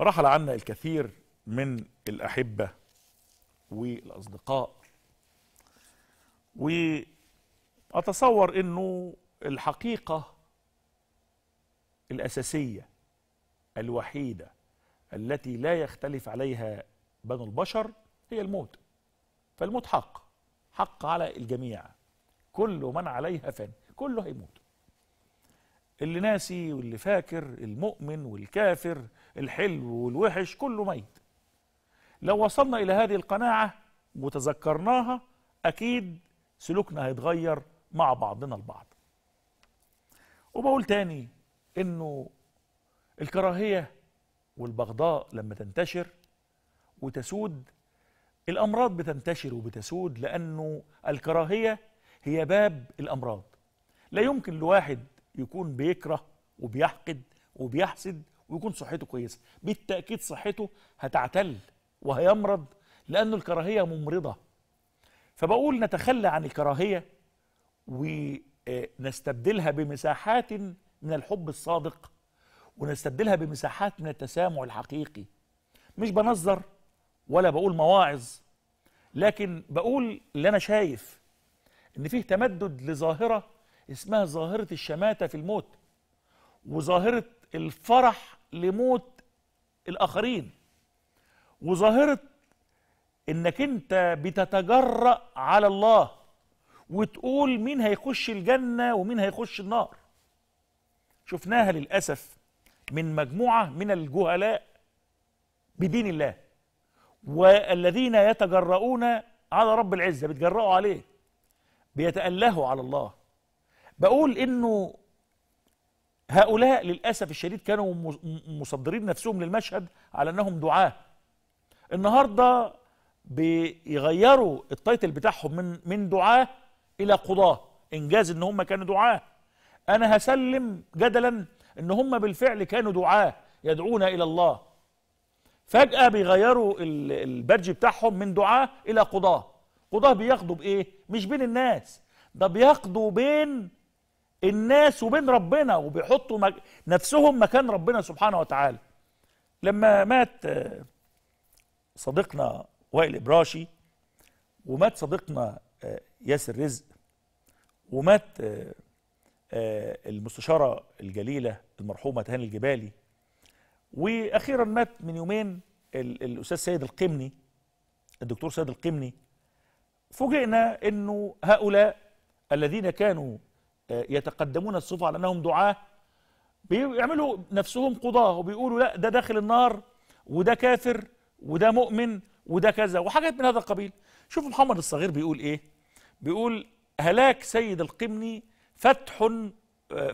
رحل عنا الكثير من الأحبة والأصدقاء. وأتصور أنه الحقيقة الأساسية الوحيدة التي لا يختلف عليها بنو البشر هي الموت. فالموت حق حق على الجميع. كل من عليها فان كله هيموت اللي ناسي واللي فاكر المؤمن والكافر الحلو والوحش كله ميت. لو وصلنا إلى هذه القناعة وتذكرناها أكيد سلوكنا هيتغير مع بعضنا البعض. وبقول تاني إنه الكراهية والبغضاء لما تنتشر وتسود الأمراض بتنتشر وبتسود لأنه الكراهية هي باب الأمراض. لا يمكن لواحد يكون بيكره وبيحقد وبيحسد ويكون صحته كويسة. بالتأكيد صحته هتعتل وهيمرض لأنه الكراهية ممرضة. فبقول نتخلى عن الكراهية ونستبدلها بمساحات من الحب الصادق ونستبدلها بمساحات من التسامع الحقيقي. مش بنظر ولا بقول مواعظ لكن بقول اللي أنا شايف إن فيه تمدد لظاهرة اسمها ظاهرة الشماتة في الموت وظاهرة الفرح لموت الآخرين وظاهرة إنك أنت بتتجرأ على الله وتقول مين هيخش الجنة ومين هيخش النار. شفناها للأسف من مجموعة من الجهلاء بدين الله والذين يتجرؤون على رب العزة بيتجرؤوا عليه بيتألهوا على الله. بقول إنه هؤلاء للأسف الشديد كانوا مصدرين نفسهم للمشهد على أنهم دعاة. النهارده بيغيروا التايتل بتاعهم من من دعاة إلى قضاة إنجاز إن هم كانوا دعاة. أنا هسلم جدلا إن هم بالفعل كانوا دعاة يدعون إلى الله. فجأة بيغيروا البادج بتاعهم من دعاة إلى قضاة. قضاة بياخدوا بإيه؟ مش بين الناس. ده بياخدوا بين الناس وبين ربنا وبيحطوا مج... نفسهم مكان ربنا سبحانه وتعالى. لما مات صديقنا وائل إبراشي ومات صديقنا ياسر رزق ومات المستشارة الجليلة المرحومة تهاني الجبالي وأخيرا مات من يومين الأستاذ سيد القمني الدكتور سيد القمني. فوجئنا أنه هؤلاء الذين كانوا يتقدمون الصفة على أنهم دعاة. بيعملوا نفسهم قضاة وبيقولوا لا ده داخل النار وده كافر وده مؤمن وده كذا وحاجات من هذا القبيل. شوف محمد الصغير بيقول إيه؟ بيقول هلاك سيد القمني فتح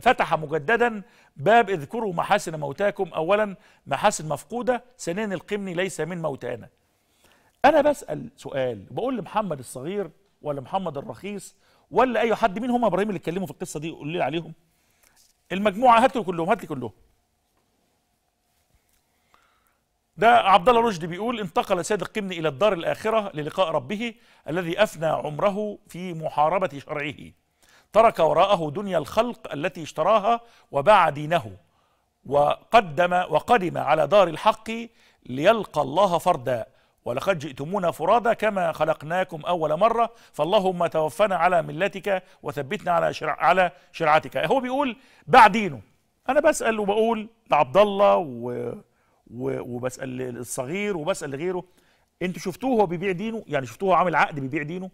فتح مجددا باب اذكروا محاسن موتاكم. اولا محاسن مفقودة ثانيا القمني ليس من موتانا. أنا بسأل سؤال بقول لمحمد الصغير ولا محمد الرخيص ولا أي حد مين هم إبراهيم اللي اتكلموا في القصة دي قول لي عليهم. المجموعة هات لي كلهم هات لي كلهم. ده عبد الله رشدي بيقول انتقل سيد القمني إلى الدار الآخرة للقاء ربه الذي أفنى عمره في محاربة شرعه. ترك وراءه دنيا الخلق التي اشتراها وباع دينه وقدم وقدم على دار الحق ليلقى الله فردا. ولقد جئتمونا فرادا كما خلقناكم أول مرة فاللهم توفنا على ملتك وثبتنا على شرع على شرعتك. هو بيقول باع دينه. أنا بسأل وبقول لعبد الله و... و... وبسأل الصغير وبسأل لغيره أنتوا شفتوه هو بيبيع دينه؟ يعني شفتوه عامل عقد بيبيع دينه؟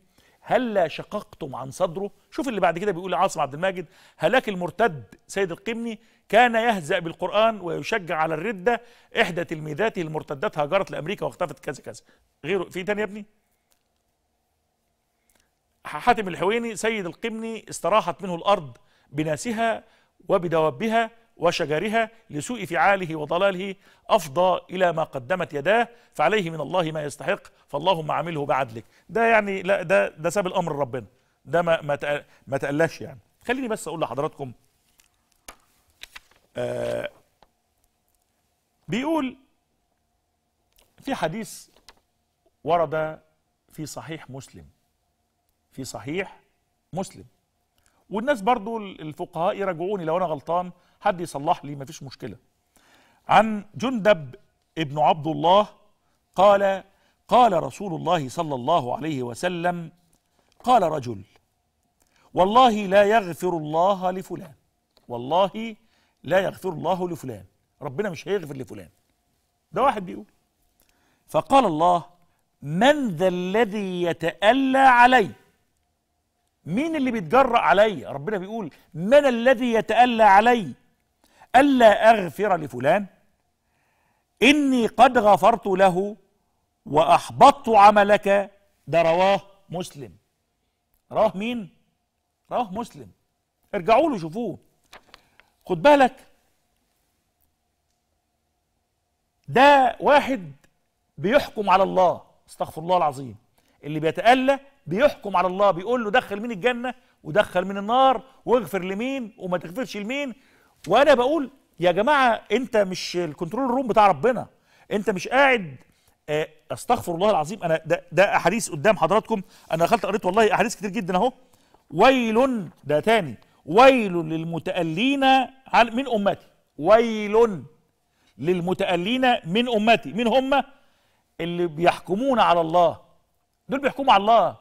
هلا شققتم عن صدره. شوف اللي بعد كده بيقول عاصم عبد الماجد هلاك المرتد سيد القمني كان يهزأ بالقرآن ويشجع على الردة إحدى تلميذاته المرتدات هاجرت لأمريكا واختفت كذا كذا. غيره في تاني يا ابني؟ حاتم الحويني سيد القمني استراحت منه الأرض بناسها وبدوابها وشجرها لسوء فعاله وضلاله أفضى إلى ما قدمت يداه فعليه من الله ما يستحق فاللهم عامله بعدلك. ده يعني لا ده ده ساب الأمر ربنا ده ما ما ما تقلاش يعني. خليني بس أقول لحضراتكم آه بيقول في حديث ورد في صحيح مسلم في صحيح مسلم. والناس برضو الفقهاء يراجعوني لو أنا غلطان حد يصلح لي؟ مفيش مشكلة. عن جندب ابن عبد الله قال قال رسول الله صلى الله عليه وسلم قال رجل والله لا يغفر الله لفلان. والله لا يغفر الله لفلان. ربنا مش هيغفر لفلان. ده واحد بيقول. فقال الله من ذا الذي يتألى علي؟ مين اللي بيتجرأ علي؟ ربنا بيقول من الذي يتألى علي؟ ألا أغفر لفلان؟ إني قد غفرت له وأحبطت عملك. ده رواه مسلم. رواه مين؟ رواه مسلم. ارجعوا له شوفوه. خد بالك ده واحد بيحكم على الله استغفر الله العظيم. اللي بيتألى بيحكم على الله بيقول له دخل مين الجنة ودخل من النار واغفر لمين وما تغفرش لمين. وأنا بقول يا جماعة أنت مش ال control room بتاع ربنا. أنت مش قاعد آه، أستغفر الله العظيم. أنا ده, ده أحاديث قدام حضراتكم. أنا دخلت قريت والله أحاديث كتير جدا أهو. ويل ده تاني. ويل للمتألين من أمتي. ويل للمتألين من أمتي. مين هم اللي بيحكمون على الله. دول بيحكموا على الله.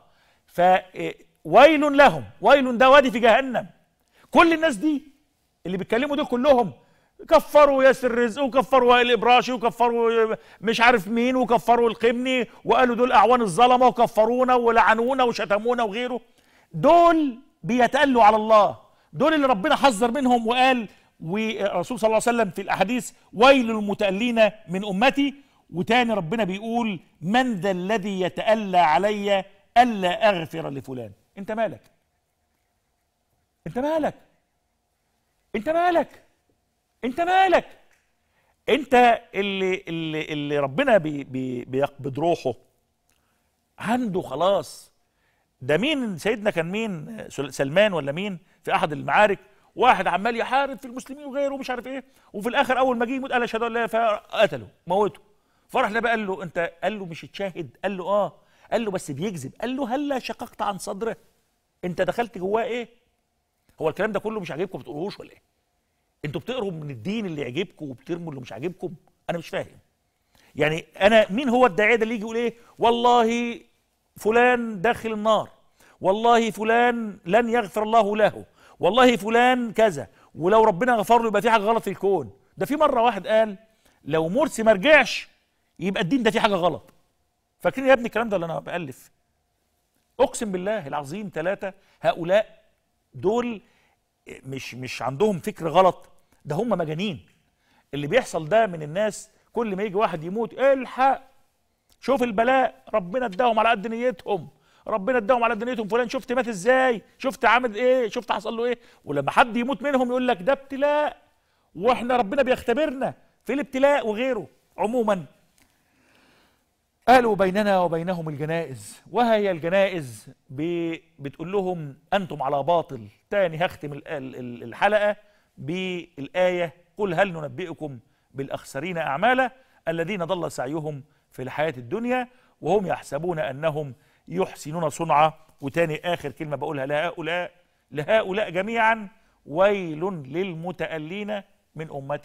فويل لهم. ويل ده وادي في جهنم. كل الناس دي اللي بيتكلموا دول كلهم كفروا ياسر رزق وكفروا وائل إبراشي وكفروا مش عارف مين وكفروا القمني وقالوا دول أعوان الظلمة وكفرونا ولعنونا وشتمونا وغيره. دول بيتألوا على الله. دول اللي ربنا حذر منهم وقال والرسول صلى الله عليه وسلم في الأحاديث ويل للمتألين من أمتي. وتاني ربنا بيقول من ذا الذي يتألى علي ألا أغفر لفلان. أنت مالك؟ أنت مالك؟ أنت مالك؟ أنت مالك؟ أنت اللي اللي اللي ربنا بي بي بيقبض روحه. عنده خلاص. ده مين؟ سيدنا كان مين؟ سل- سلمان ولا مين؟ في أحد المعارك. واحد عمال يحارب في المسلمين وغيره ومش عارف إيه. وفي الآخر أول ما جه يموت قال أشهد أن لا فقتله موته فراح النبي قال له أنت؟ قال له مش تشاهد؟ قال له آه. قال له بس بيكذب. قال له هلا شققت عن صدره؟ انت دخلت جواه إيه؟ هو الكلام ده كله مش عاجبكم بتقروهوش ولا إيه؟ أنتوا بتقروا من الدين اللي يعجبكم وبترموا اللي مش عاجبكم؟ أنا مش فاهم. يعني أنا مين هو الداعية ده اللي يجي يقول إيه؟ والله فلان داخل النار. والله فلان لن يغفر الله له. والله فلان كذا. ولو ربنا غفر له يبقى في حاجة غلط في الكون. ده في مرة واحد قال لو مرسي ما رجعش يبقى الدين ده فيه حاجة غلط. فاكرين يا ابني الكلام ده اللي أنا بألف. أقسم بالله العظيم ثلاثة هؤلاء دول مش مش عندهم فكر غلط. ده هم مجانين. اللي بيحصل ده من الناس كل ما يجي واحد يموت الحق. شوف البلاء. ربنا اداهم على قد نيتهم. ربنا اداهم على قد نيتهم. فلان شفت مات إزاي؟ شفت عامل إيه؟ شفت حصل له إيه؟ ولما حد يموت منهم يقول لك ده ابتلاء. وإحنا ربنا بيختبرنا في الابتلاء وغيره. عموما قالوا بيننا وبينهم الجنائز. وهي الجنائز بتقول لهم أنتم على باطل. تاني هختم ال- ال- ال- الحلقة بالآية قل هل ننبئكم بالأخسرين أعمالا الذين ضل سعيهم في الحياة الدنيا وهم يحسبون أنهم يحسنون صنعا. وتاني آخر كلمة بقولها لهؤلاء لهؤلاء جميعا ويل للمتألين من أمتي.